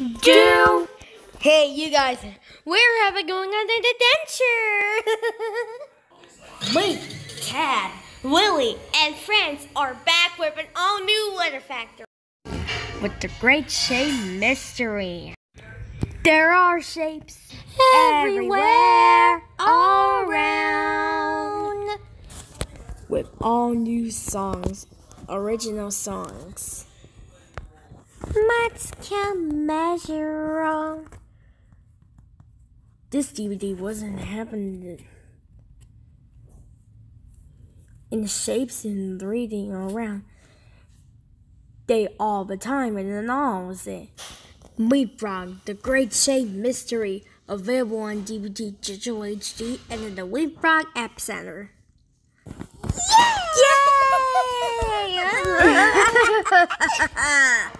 do. Hey, you guys, we're having going on an adventure. Wait, Tad, Lily, and friends are back with an all new letter factory. With the Great Shape Mystery. There are shapes everywhere, all around. With all new songs, original songs. Much can measure wrong. This DVD wasn't happening in the shapes and reading around. They all the time and then all was it. Leapfrog, the Great Shape Mystery, available on DVD, digital HD, and in the Leapfrog App Center. Yay! Yay!